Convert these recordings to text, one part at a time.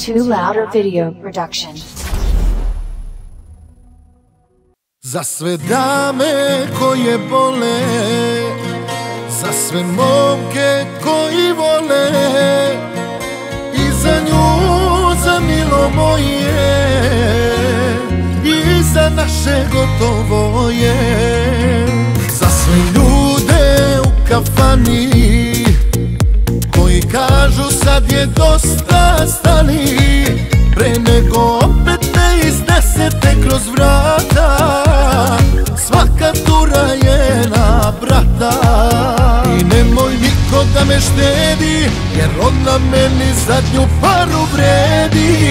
Two Louder Video Production. Za sve dame koje bole Za sve momke koji vole I za nju, za milo moje I za naše gotovo je sad je dosta stani Pre nego opet ne iznesete kroz vrata Svaka tura je na brata. I nemoj niko da me štedi Jer ona meni zadnju paru vredi.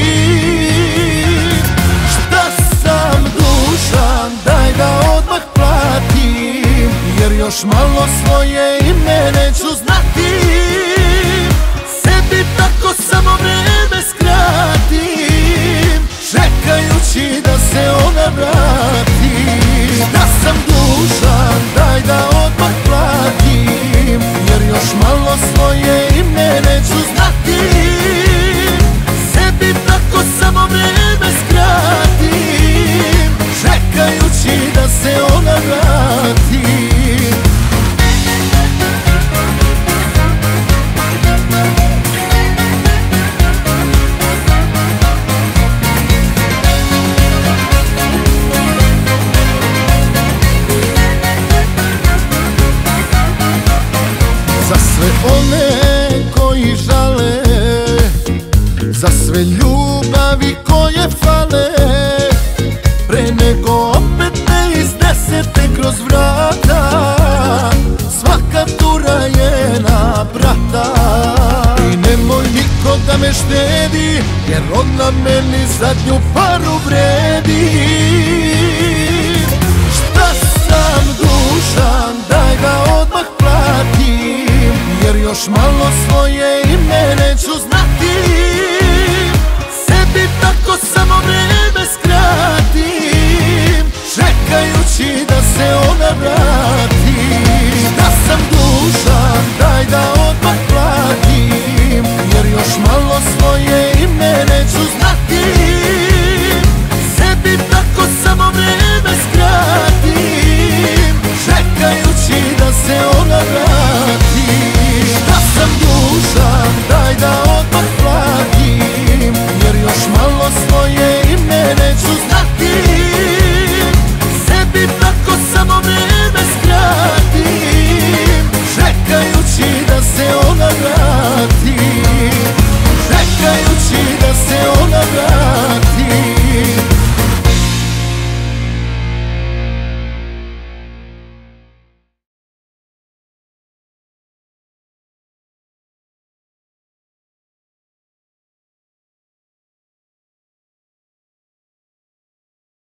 Šta sam dužan, daj da odmah platim Jer još malo svoje ime neću znati tako samo vreme skratim Čekajući da se ona vrati one koji žale Za sve ljubavi koje fale. Pre nego opet ne iznesete kroz vrata Svaka tura je na brata. I nemoj niko da me štedi Jer ona meni zadnju paru vredi